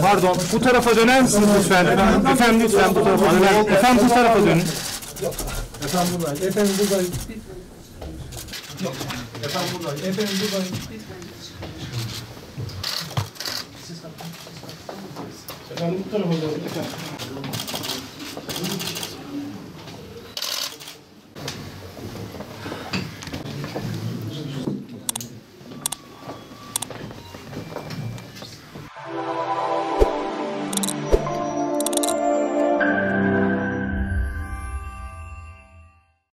Pardon, bu tarafa döner misiniz lütfen? Efendim, efendim lütfen bu tarafa döner. Efendim bu tarafa dönün. Efendim buradayım. Efendim buradayım. Efendim buradayım. Efendim buradayım. Efendim bu tarafa doğru. Efendim.